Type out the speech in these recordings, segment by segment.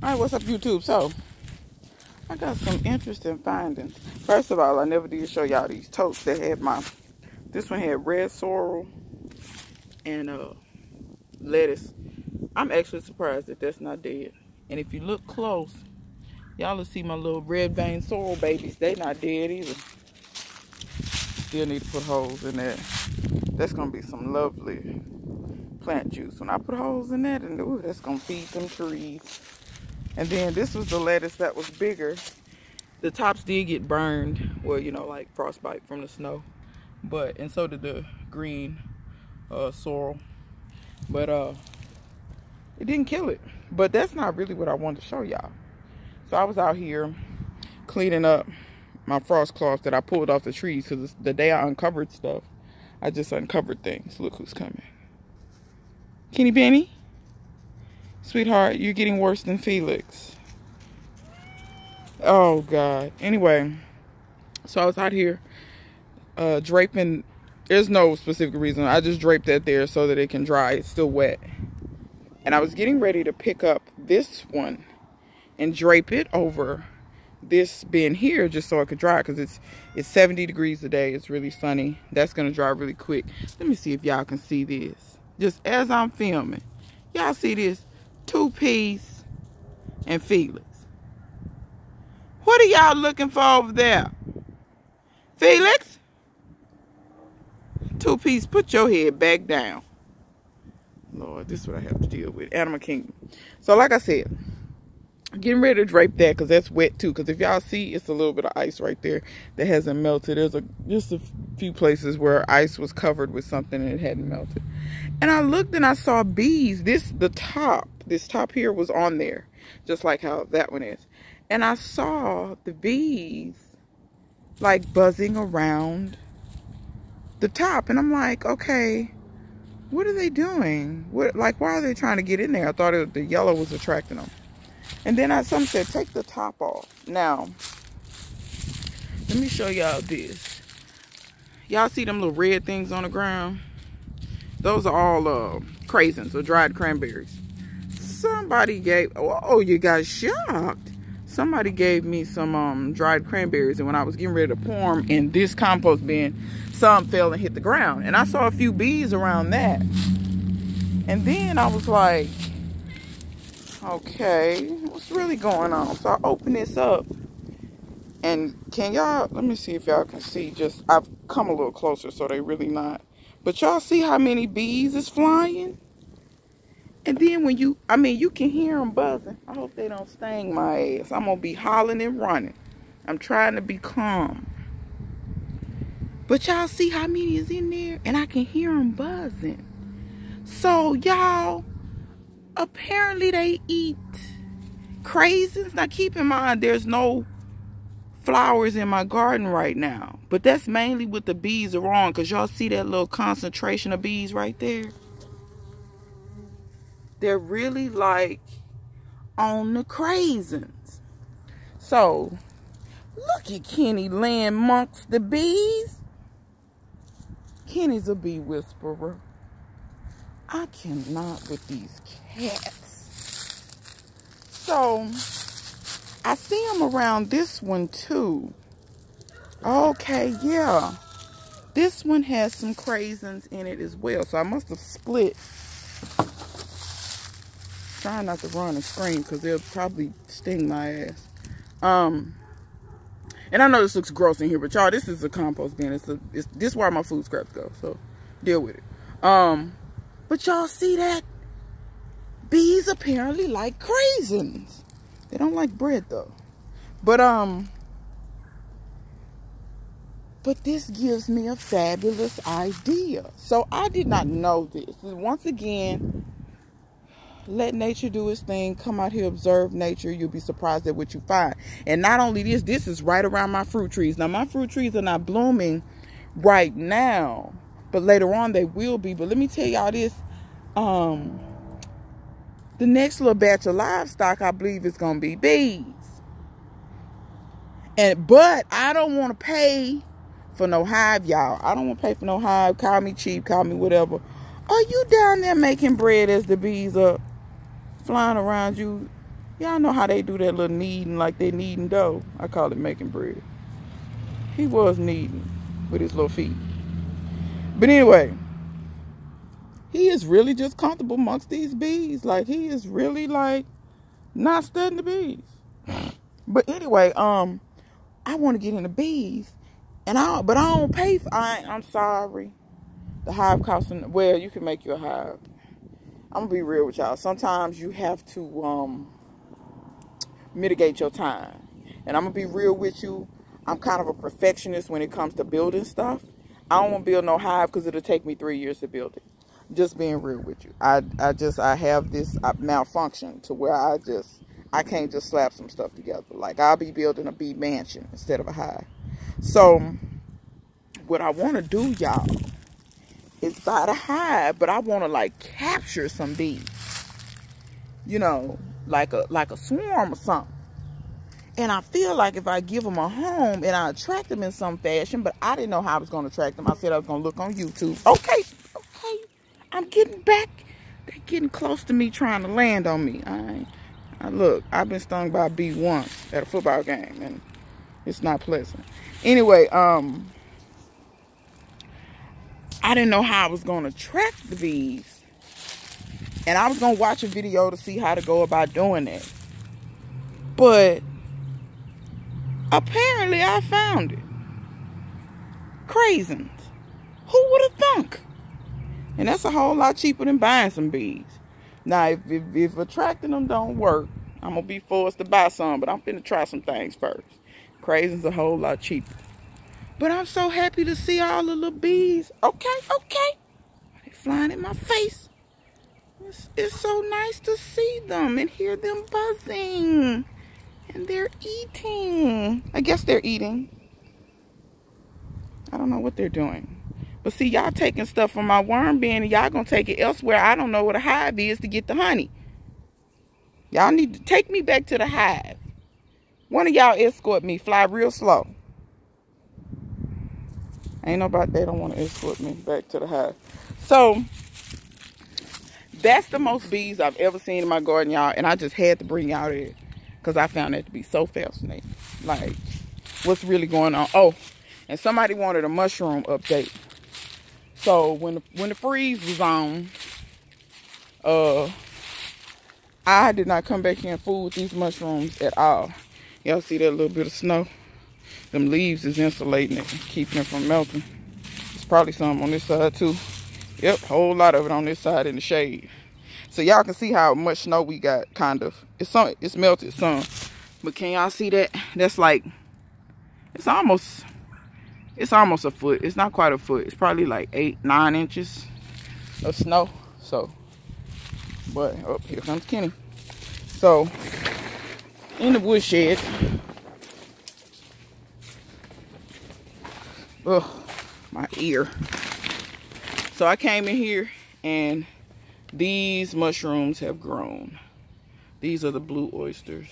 All right, what's up, YouTube? So, I got some interesting findings. First of all, I never did show y'all these totes that had my, this one had red sorrel and uh, lettuce. I'm actually surprised that that's not dead. And if you look close, y'all will see my little red vein sorrel babies. They not dead either. Still need to put holes in there. That's gonna be some lovely plant juice. When I put holes in that, and ooh, that's gonna feed some trees. And then this was the lettuce that was bigger. The tops did get burned, well, you know, like frostbite from the snow. But, and so did the green uh, sorrel. But uh, it didn't kill it. But that's not really what I wanted to show y'all. So I was out here cleaning up my frost cloths that I pulled off the trees because the day I uncovered stuff, I just uncovered things. Look who's coming. Kenny Benny? Sweetheart, you're getting worse than Felix. Oh, God. Anyway, so I was out here uh, draping. There's no specific reason. I just draped that there so that it can dry. It's still wet. And I was getting ready to pick up this one and drape it over this bin here just so it could dry because it's it's 70 degrees today. It's really sunny. That's going to dry really quick. Let me see if y'all can see this. Just as I'm filming. Y'all see this? Two piece, and Felix. What are y'all looking for over there? Felix? Two piece, put your head back down. Lord, this is what I have to deal with. Animal Kingdom. So like I said, getting ready to drape that because that's wet too. Because if y'all see, it's a little bit of ice right there that hasn't melted. There's a just a few places where ice was covered with something and it hadn't melted. And I looked and I saw bees. This, the top, this top here was on there, just like how that one is. And I saw the bees like buzzing around the top. And I'm like, okay, what are they doing? What, like, why are they trying to get in there? I thought it, the yellow was attracting them. And then I, some said, take the top off. Now, let me show y'all this. Y'all see them little red things on the ground? Those are all uh, craisins or dried cranberries. Somebody gave, oh, you got shocked. Somebody gave me some um, dried cranberries, and when I was getting ready to pour them in this compost bin, some fell and hit the ground. And I saw a few bees around that. And then I was like, okay, what's really going on? So I open this up. And can y'all, let me see if y'all can see just, I've come a little closer so they really not but y'all see how many bees is flying? And then when you, I mean, you can hear them buzzing. I hope they don't sting my ass. I'm going to be hollering and running. I'm trying to be calm. But y'all see how many is in there? And I can hear them buzzing. So, y'all, apparently they eat craisins. Now, keep in mind, there's no flowers in my garden right now. But that's mainly what the bees are on. Because y'all see that little concentration of bees right there? They're really like on the craisins. So, look at Kenny laying amongst the bees. Kenny's a bee whisperer. I cannot with these cats. So, I see them around this one too. Okay, yeah. This one has some craisins in it as well. So I must have split. Trying not to run and scream because they'll probably sting my ass. Um, and I know this looks gross in here, but y'all, this is a compost bin. It's a, it's, this is where my food scraps go. So deal with it. Um, but y'all see that? Bees apparently like craisins. They don't like bread though. But um but this gives me a fabulous idea. So I did not know this. Once again, let nature do its thing. Come out here, observe nature. You'll be surprised at what you find. And not only this, this is right around my fruit trees. Now, my fruit trees are not blooming right now, but later on they will be. But let me tell y'all this. Um, the next little batch of livestock, I believe, is going to be bees. And But I don't want to pay for no hive, y'all. I don't want to pay for no hive. Call me cheap, call me whatever. Are you down there making bread as the bees are flying around you Y'all know how they do that little kneading like they kneading dough. I call it making bread. He was kneading with his little feet. But anyway, he is really just comfortable amongst these bees. Like he is really like not studying the bees. But anyway, um, I want to get into bees, and I but I don't pay for. I I'm sorry, the hive costing. Well, you can make your hive. I'm gonna be real with y'all. Sometimes you have to um mitigate your time, and I'm gonna be real with you. I'm kind of a perfectionist when it comes to building stuff. I don't want to build no hive because it'll take me three years to build it. Just being real with you. I, I just, I have this uh, malfunction to where I just, I can't just slap some stuff together. Like I'll be building a bee mansion instead of a hive. So what I want to do, y'all, is buy the hive, but I want to like capture some bees. You know, like a like a swarm or something. And I feel like if I give them a home and I attract them in some fashion, but I didn't know how I was going to attract them. I said I was going to look on YouTube. Okay, okay, I'm getting back. They're getting close to me trying to land on me. I, I look, I've been stung by a bee once at a football game, and it's not pleasant. Anyway, um, I didn't know how I was going to attract the bees. And I was going to watch a video to see how to go about doing it. But Apparently, I found it. Craisins. Who would have thunk? And that's a whole lot cheaper than buying some bees. Now, if, if, if attracting them don't work, I'm going to be forced to buy some, but I'm finna try some things first. Craisins a whole lot cheaper. But I'm so happy to see all the little bees. Okay, okay. They flying in my face. It's, it's so nice to see them and hear them buzzing. And they're eating. I guess they're eating. I don't know what they're doing. But see, y'all taking stuff from my worm bin and y'all gonna take it elsewhere. I don't know what a hive is to get the honey. Y'all need to take me back to the hive. One of y'all escort me. Fly real slow. Ain't nobody, they don't want to escort me back to the hive. So, that's the most bees I've ever seen in my garden, y'all. And I just had to bring y'all there because I found that to be so fascinating. Like, what's really going on? Oh, and somebody wanted a mushroom update. So when the, when the freeze was on, uh, I did not come back here and fool with these mushrooms at all. Y'all see that little bit of snow? Them leaves is insulating it, keeping it from melting. There's probably some on this side too. Yep, whole lot of it on this side in the shade. So y'all can see how much snow we got, kind of. It's some, it's melted some. But can y'all see that? That's like, it's almost, it's almost a foot. It's not quite a foot. It's probably like eight, nine inches of snow. So, but, oh, here comes Kenny. So, in the woodshed. Oh, my ear. So I came in here and these mushrooms have grown. These are the blue oysters.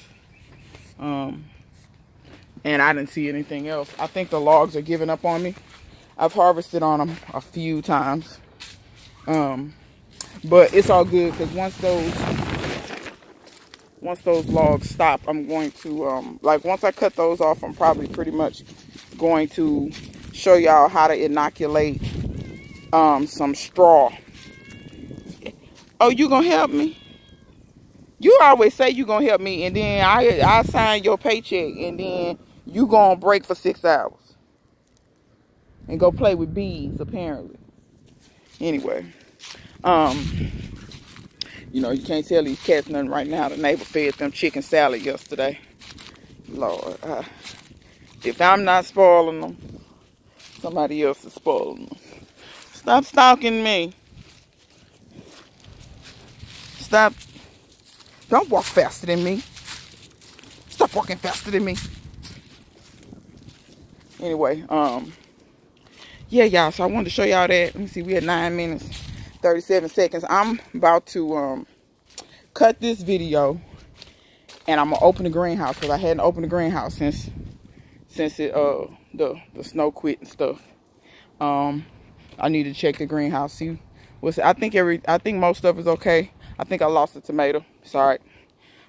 Um, and I didn't see anything else. I think the logs are giving up on me. I've harvested on them a few times. Um, but it's all good because once those once those logs stop, I'm going to, um, like once I cut those off, I'm probably pretty much going to show y'all how to inoculate um, some straw oh, you gonna help me? You always say you gonna help me, and then I I sign your paycheck, and then you gonna break for six hours and go play with bees, apparently. Anyway, um, you know you can't tell these cats nothing right now. The neighbor fed them chicken salad yesterday. Lord, uh, if I'm not spoiling them, somebody else is spoiling them. Stop stalking me. Stop. Don't walk faster than me. Stop walking faster than me. Anyway, um, yeah, y'all. So I wanted to show y'all that. Let me see. We had nine minutes, 37 seconds. I'm about to um cut this video, and I'm gonna open the greenhouse because I hadn't opened the greenhouse since since it uh the the snow quit and stuff. Um, I need to check the greenhouse. See what's. I think every. I think most stuff is okay. I think I lost a tomato. Sorry.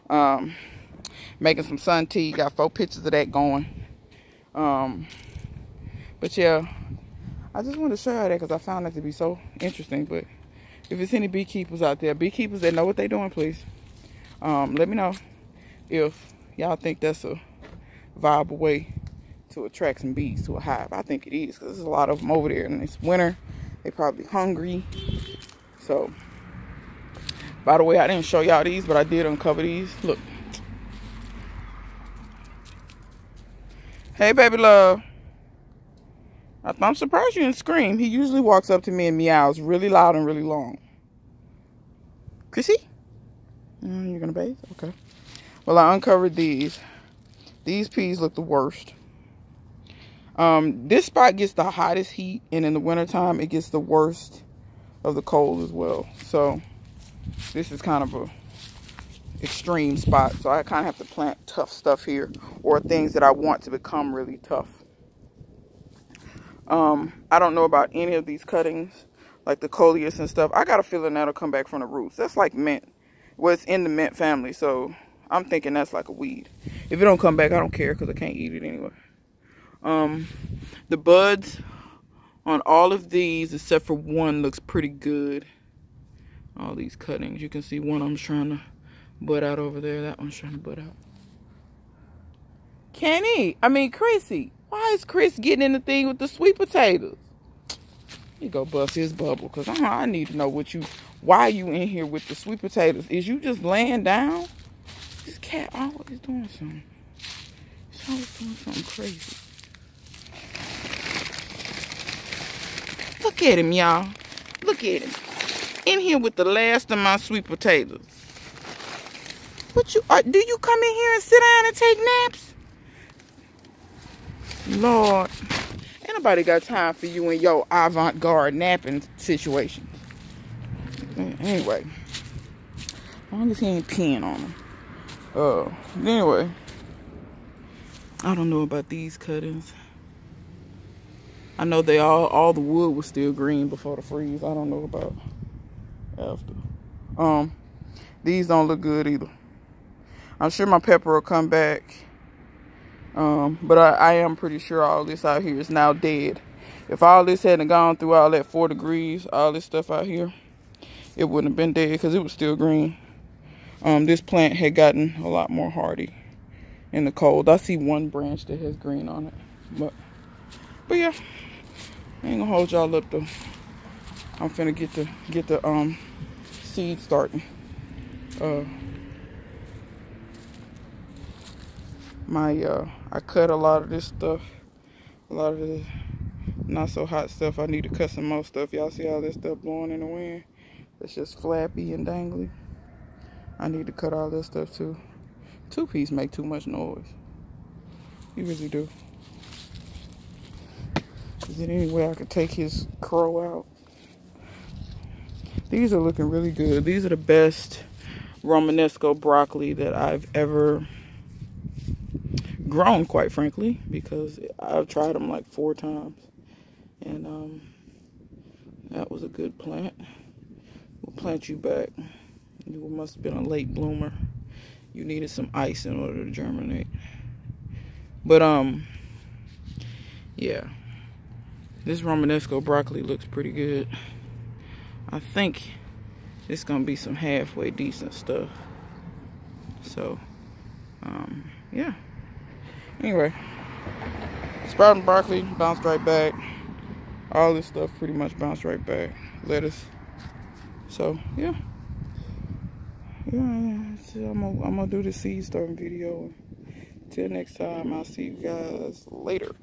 Um, making some sun tea. Got four pictures of that going. Um, but yeah, I just wanted to show you that because I found that to be so interesting. But if it's any beekeepers out there, beekeepers that know what they're doing, please, um, let me know if y'all think that's a viable way to attract some bees to a hive. I think it is because there's a lot of them over there and it's winter. They probably hungry. So, by the way, I didn't show y'all these, but I did uncover these. Look. Hey, baby love. I'm surprised you didn't scream. He usually walks up to me and meows really loud and really long. Chrissy? Mm, you're going to bathe? Okay. Well, I uncovered these. These peas look the worst. Um, this spot gets the hottest heat, and in the wintertime, it gets the worst of the cold as well. So, this is kind of a extreme spot. So, I kind of have to plant tough stuff here, or things that I want to become really tough. Um, I don't know about any of these cuttings, like the coleus and stuff. I got a feeling that'll come back from the roots. That's like mint. Well, it's in the mint family, so I'm thinking that's like a weed. If it don't come back, I don't care because I can't eat it anyway. Um, the buds on all of these, except for one, looks pretty good. All these cuttings. You can see one I'm trying to bud out over there. That one's trying to bud out. Kenny, I mean Chrissy, why is Chris getting in the thing with the sweet potatoes? He go bust his bubble because uh, I need to know what you, why you in here with the sweet potatoes. Is you just laying down? This cat always doing something. He's always doing something crazy. Look at him, y'all. Look at him. In here with the last of my sweet potatoes. What you, uh, do you come in here and sit down and take naps? Lord, ain't nobody got time for you and your avant-garde napping situation. Anyway, as long as he ain't peeing on him. Uh, anyway, I don't know about these cuttings. I know they all, all the wood was still green before the freeze. I don't know about after. Um, these don't look good either. I'm sure my pepper will come back. Um, but I, I am pretty sure all this out here is now dead. If all this hadn't gone through all that four degrees, all this stuff out here, it wouldn't have been dead because it was still green um, this plant had gotten a lot more hardy in the cold. I see one branch that has green on it. But, but yeah, I ain't gonna hold y'all up though. I'm finna get the get the um seed starting. Uh, my uh, I cut a lot of this stuff, a lot of the not so hot stuff. I need to cut some more stuff. Y'all see all this stuff blowing in the wind? It's just flappy and dangly. I need to cut all this stuff too. Two piece make too much noise. You really do. Is there any way I could take his crow out? These are looking really good. These are the best Romanesco broccoli that I've ever grown, quite frankly, because I've tried them like four times. And um, that was a good plant. We'll plant you back. You must have been a late bloomer. You needed some ice in order to germinate. But, um, yeah. This Romanesco broccoli looks pretty good. I think it's going to be some halfway decent stuff. So, um, yeah. Anyway, sprouting broccoli bounced right back. All this stuff pretty much bounced right back. Lettuce. So, yeah yeah, I'm gonna, I'm gonna do the seed starting video. Till next time, I'll see you guys later.